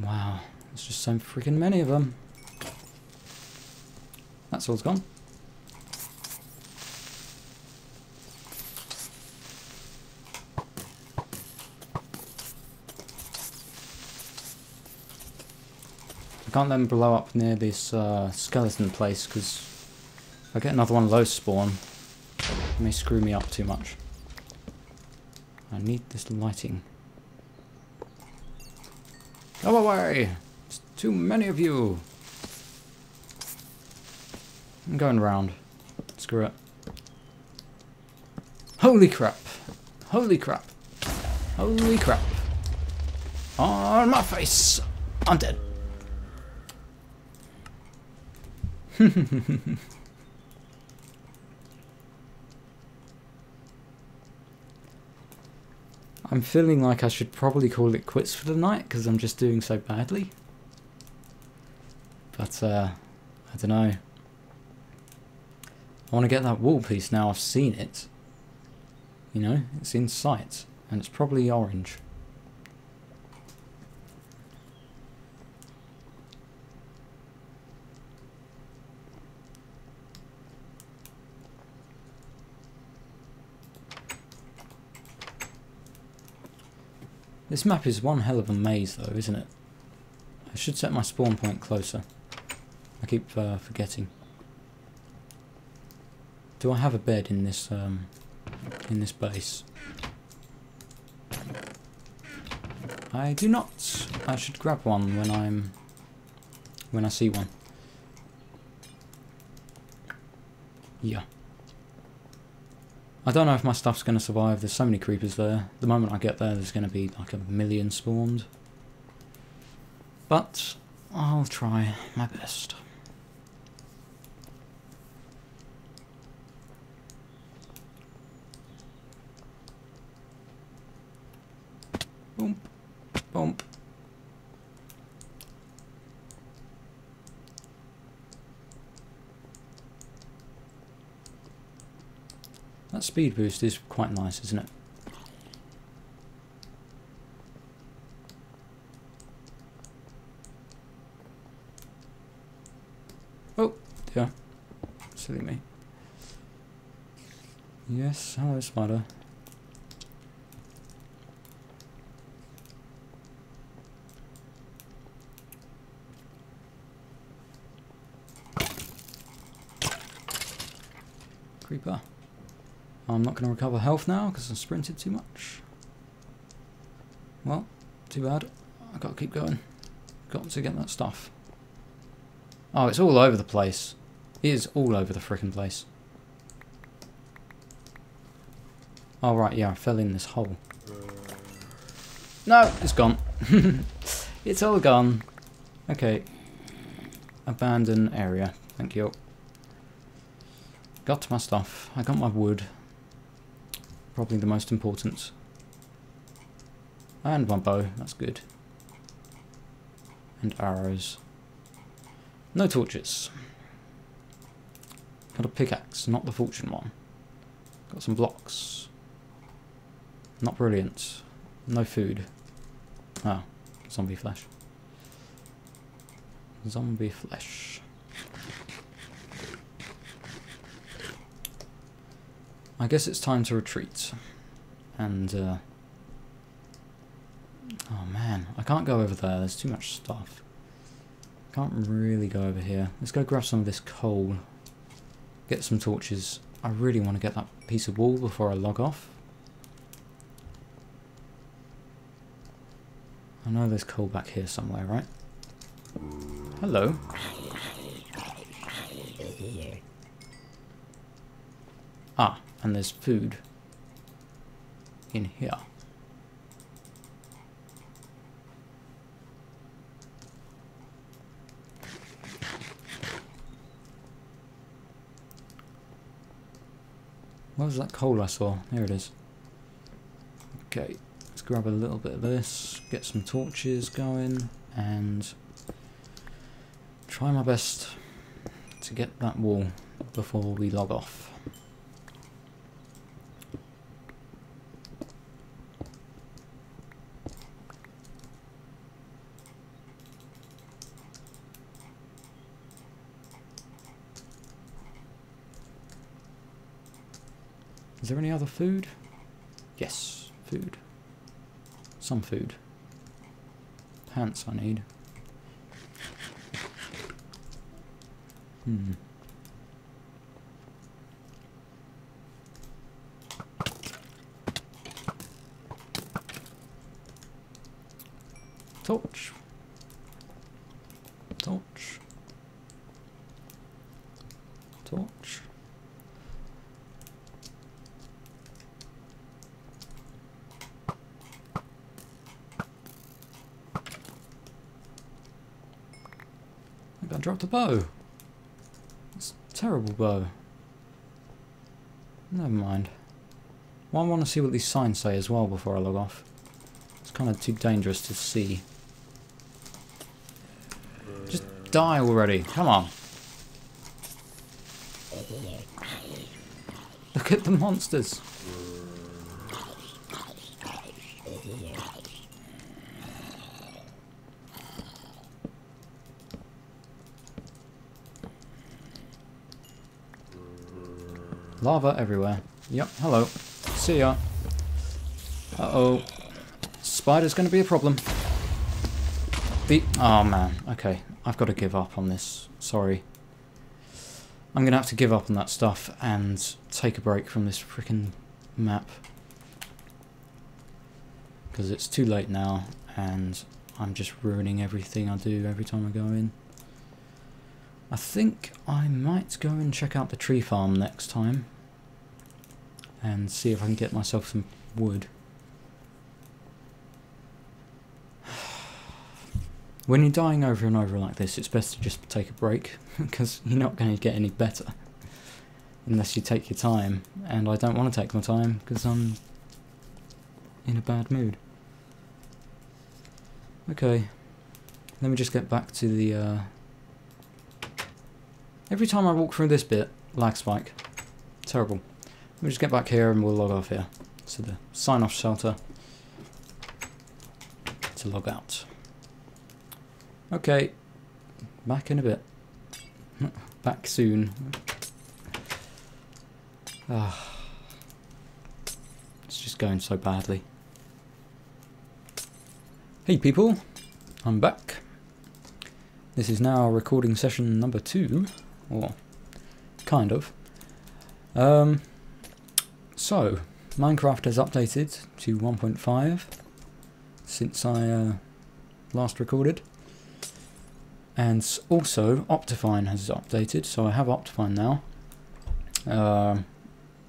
Wow, there's just so freaking many of them. That's all's gone. I can't let them blow up near this uh, skeleton place because if I get another one of those spawn, it may screw me up too much. I need this lighting. Go away! There's too many of you! I'm going round. Screw it. Holy crap! Holy crap! Holy crap! On my face! I'm dead. I'm feeling like I should probably call it quits for the night because I'm just doing so badly. But, uh, I don't know. I want to get that wall piece now I've seen it. You know, it's in sight. And it's probably orange. This map is one hell of a maze though, isn't it? I should set my spawn point closer. I keep uh, forgetting. Do I have a bed in this um, in this base? I do not. I should grab one when I'm when I see one. Yeah. I don't know if my stuff's going to survive. There's so many creepers there. The moment I get there, there's going to be like a million spawned. But I'll try my best. Boom. Boom. Speed boost is quite nice, isn't it? Oh, dear. Silly me. Yes, hello spider. I'm not going to recover health now because I sprinted too much. Well, too bad. I've got to keep going. Got to get that stuff. Oh, it's all over the place. It is all over the freaking place. Oh, right, yeah, I fell in this hole. No, it's gone. it's all gone. Okay. Abandon area. Thank you. Got my stuff. I got my wood. Probably the most important. And one bow, that's good. And arrows. No torches. Got a pickaxe, not the fortune one. Got some blocks. Not brilliant. No food. Ah, zombie flesh. Zombie flesh. I guess it's time to retreat. And, uh, Oh man, I can't go over there, there's too much stuff. Can't really go over here. Let's go grab some of this coal. Get some torches. I really want to get that piece of wall before I log off. I know there's coal back here somewhere, right? Hello. And there's food in here. What was that coal I saw? There it is. Okay, let's grab a little bit of this, get some torches going, and try my best to get that wall before we log off. Is there any other food? Yes, food. Some food. Pants I need. Hmm. Torch. Torch. I think I dropped a bow. It's a terrible bow. Never mind. Well, I want to see what these signs say as well before I log off. It's kind of too dangerous to see. Just die already. Come on. Look at the monsters. Lava everywhere. Yep, hello. See ya. Uh-oh. Spider's going to be a problem. The... Oh, man. Okay. I've got to give up on this. Sorry. I'm going to have to give up on that stuff and take a break from this freaking map. Because it's too late now and I'm just ruining everything I do every time I go in. I think I might go and check out the tree farm next time and see if I can get myself some wood. When you're dying over and over like this, it's best to just take a break, because you're not going to get any better. Unless you take your time, and I don't want to take my time, because I'm in a bad mood. Okay, let me just get back to the... Uh... Every time I walk through this bit, lag spike. Terrible. Me just get back here and we'll log off here. So the sign off shelter to log out. Okay, back in a bit. back soon. Ah, it's just going so badly. Hey people, I'm back. This is now recording session number two, or kind of. Um, so, Minecraft has updated to 1.5 since I uh, last recorded. And also, Optifine has updated, so I have Optifine now. Uh,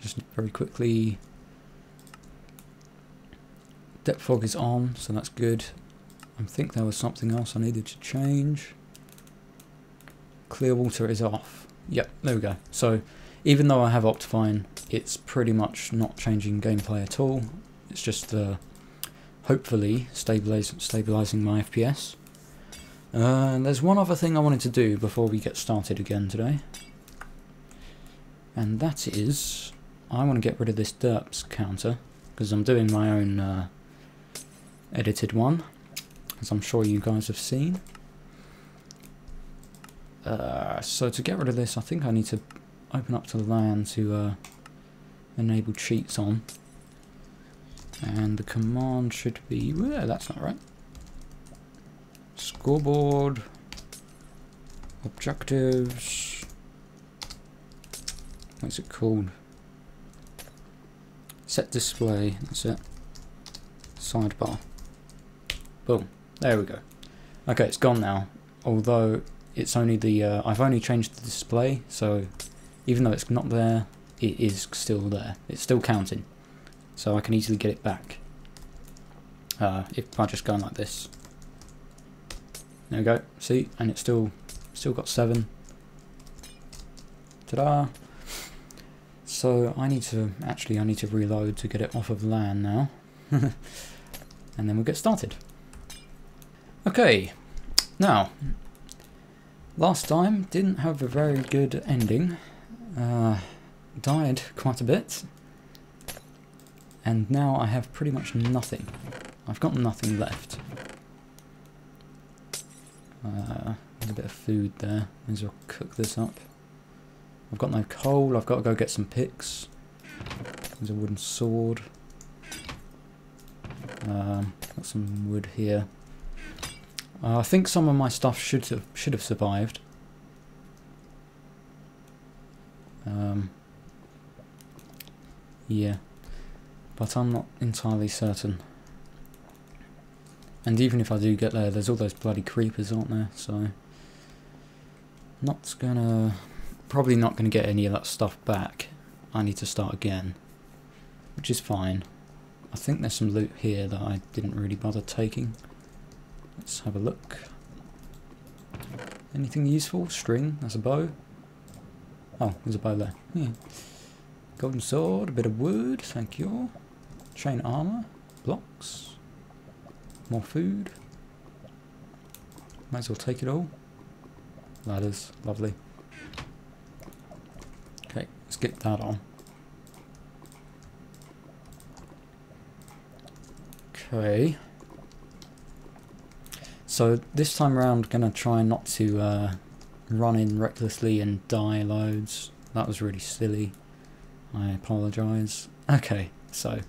just very quickly, depth fog is on, so that's good. I think there was something else I needed to change. Clear water is off. Yep, there we go. So, even though I have Optifine, it's pretty much not changing gameplay at all. It's just uh, hopefully stabilizing my FPS. Uh, there's one other thing I wanted to do before we get started again today. And that is, I want to get rid of this derps counter, because I'm doing my own uh, edited one, as I'm sure you guys have seen. Uh, so to get rid of this, I think I need to open up to the LAN to uh, enable cheats on. And the command should be, well, that's not right. Scoreboard. Objectives. What's it called? Set display. That's it. Sidebar. Boom. There we go. Okay, it's gone now. Although it's only the uh, I've only changed the display, so even though it's not there, it is still there. It's still counting, so I can easily get it back. Uh, if I just go like this. There we go. See, and it's still still got seven. Ta-da! So I need to actually I need to reload to get it off of LAN now, and then we'll get started. Okay, now last time didn't have a very good ending. Uh, died quite a bit, and now I have pretty much nothing. I've got nothing left. Uh, there's a bit of food there. May as well cook this up. I've got no coal. I've got to go get some picks. There's a wooden sword. Um, got some wood here. Uh, I think some of my stuff should have should have survived. Um, yeah, but I'm not entirely certain. And even if I do get there, there's all those bloody creepers, aren't there? So, not gonna, probably not gonna get any of that stuff back. I need to start again, which is fine. I think there's some loot here that I didn't really bother taking. Let's have a look. Anything useful? String, that's a bow. Oh, there's a bow there. Yeah. Golden sword, a bit of wood, thank you. Chain armor, blocks. More food. Might as well take it all. Ladders, lovely. Okay, let's get that on. Okay. So this time around, gonna try not to uh, run in recklessly and die loads. That was really silly. I apologise. Okay, so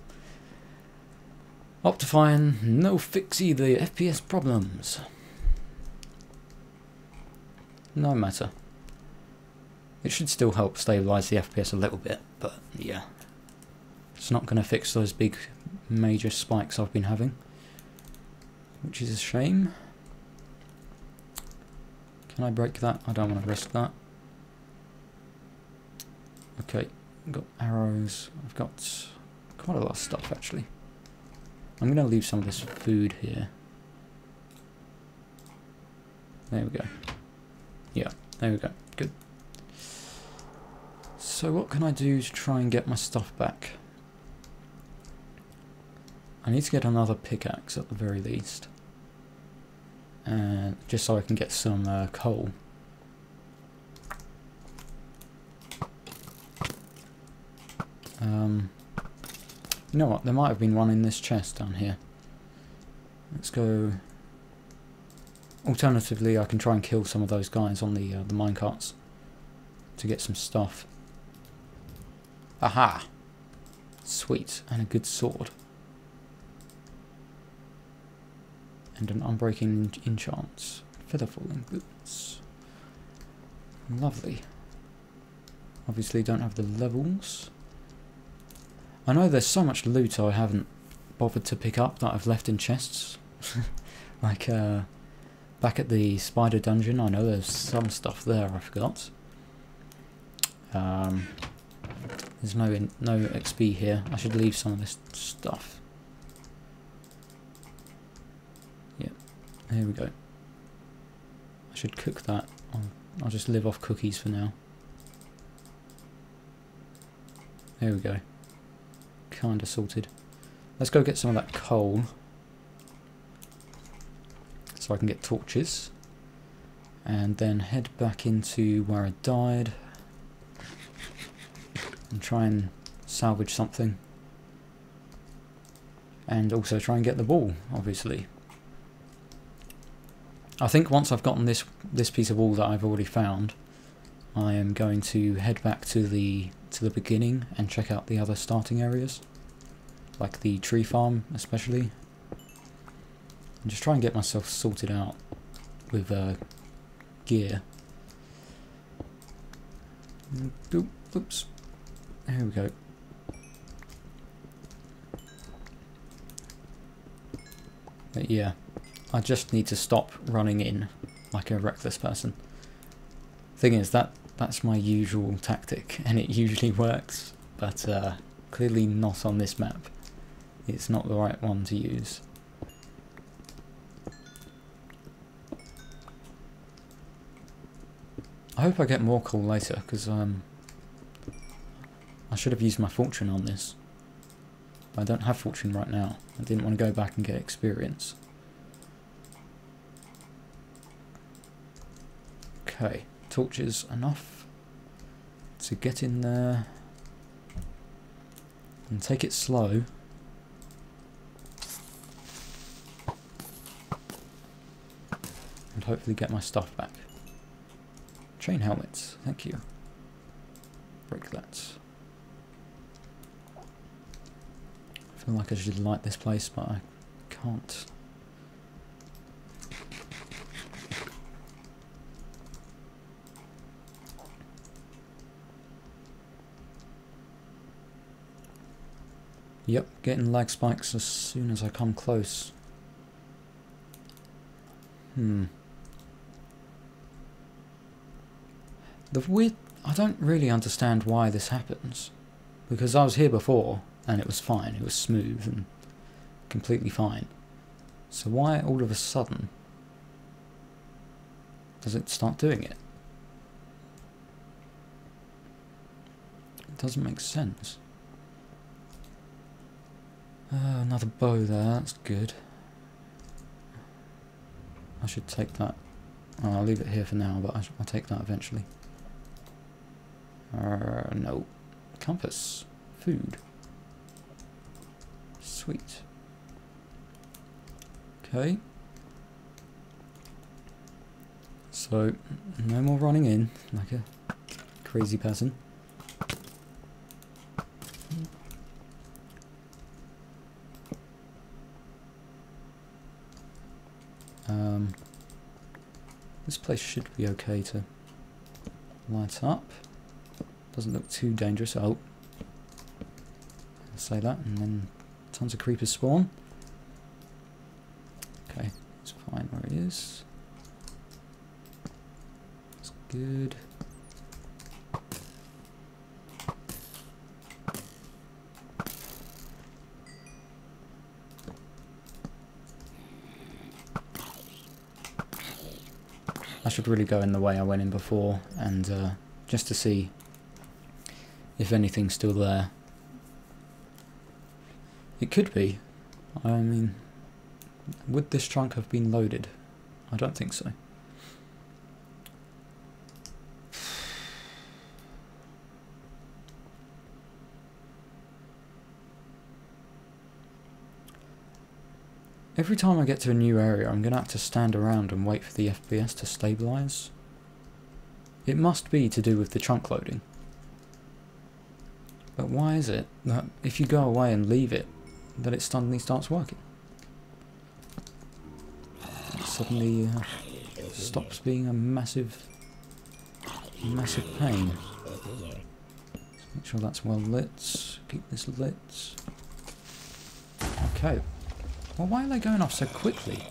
Optifine, no fixie the FPS problems. No matter. It should still help stabilise the FPS a little bit, but yeah. It's not going to fix those big major spikes I've been having. Which is a shame. Can I break that? I don't want to risk that. Okay, I've got arrows. I've got quite a lot of stuff actually. I'm going to leave some of this food here. There we go. Yeah, there we go. Good. So what can I do to try and get my stuff back? I need to get another pickaxe at the very least. And just so I can get some uh, coal. Um, you know what, there might have been one in this chest down here. Let's go... Alternatively, I can try and kill some of those guys on the, uh, the minecarts to get some stuff. Aha! Sweet, and a good sword. And an unbreaking enchant. Feather falling boots. Lovely. Obviously don't have the levels. I know there's so much loot I haven't bothered to pick up that I've left in chests. like, uh, back at the spider dungeon, I know there's some stuff there I forgot. Um, there's no in, no XP here. I should leave some of this stuff. Yeah, here we go. I should cook that. I'll, I'll just live off cookies for now. There we go kind of sorted. Let's go get some of that coal. So I can get torches. And then head back into where I died. And try and salvage something. And also try and get the ball, obviously. I think once I've gotten this this piece of wall that I've already found, I am going to head back to the to the beginning and check out the other starting areas. Like the tree farm, especially. And just try and get myself sorted out with uh, gear. Oops. There we go. But yeah, I just need to stop running in like a reckless person. Thing is, that that's my usual tactic, and it usually works, but uh, clearly not on this map. It's not the right one to use. I hope I get more coal later, because um, I should have used my fortune on this. But I don't have fortune right now. I didn't want to go back and get experience. Okay torches enough to get in there and take it slow. And hopefully get my stuff back. Chain helmets, thank you. Break that. feel like I should light this place, but I can't. Yep, getting lag spikes as soon as I come close. Hmm. The weird... I don't really understand why this happens. Because I was here before, and it was fine. It was smooth and completely fine. So why all of a sudden does it start doing it? It doesn't make sense. Uh, another bow there, that's good. I should take that. Oh, I'll leave it here for now, but I will take that eventually. Uh, no. Compass. Food. Sweet. Okay. So, no more running in like a crazy person. Um, this place should be okay to light up. Doesn't look too dangerous. Oh, I'll say that, and then tons of creepers spawn. Okay, it's fine where it is. It's good. Should really go in the way I went in before and uh, just to see if anything's still there. It could be. I mean, would this chunk have been loaded? I don't think so. Every time I get to a new area, I'm going to have to stand around and wait for the FPS to stabilise. It must be to do with the chunk loading. But why is it that if you go away and leave it, that it suddenly starts working? It suddenly uh, stops being a massive, massive pain. make sure that's well lit. Keep this lit. Okay. Well, why are they going off so quickly?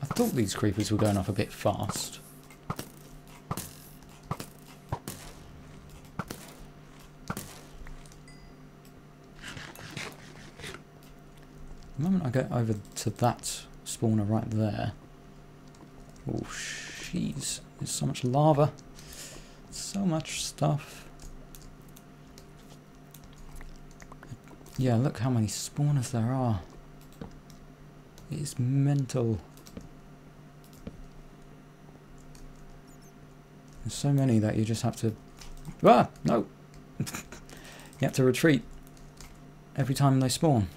I thought these creepers were going off a bit fast. The moment I get over to that spawner right there... Oh, jeez. There's so much lava. So much stuff. Yeah, look how many spawners there are. It is mental. There's so many that you just have to... Ah! No! you have to retreat every time they spawn.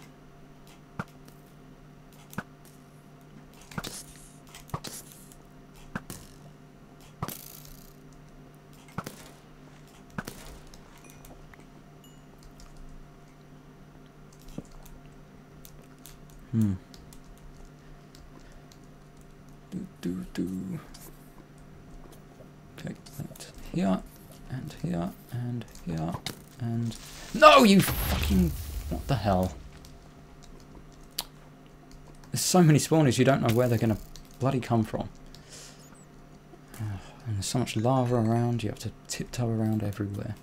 Hmm. Do do do. Okay, right here and here and here and no, you fucking what the hell? There's so many spawners you don't know where they're gonna bloody come from. And there's so much lava around, you have to tiptoe around everywhere.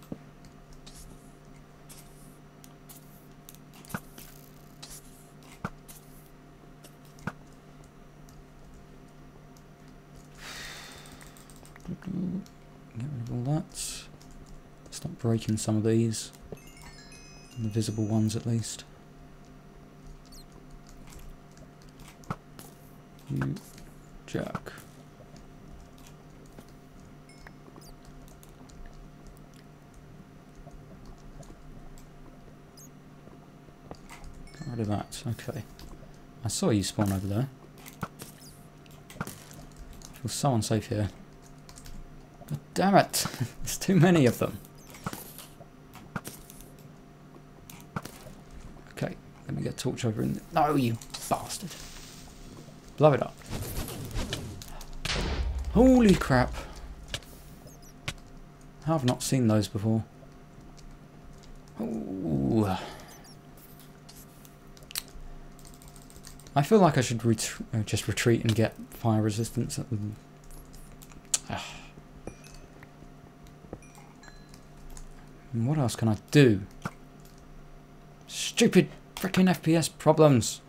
Breaking some of these. The visible ones at least. You jack. Get rid of that, okay. I saw you spawn over there. I feel so unsafe here. Damn it! There's too many of them. Okay, let me get a torch over in. No, you bastard! Blow it up. Holy crap! I've not seen those before. Ooh. I feel like I should ret uh, just retreat and get fire resistance. Ah. What else can I do? Stupid freaking FPS problems.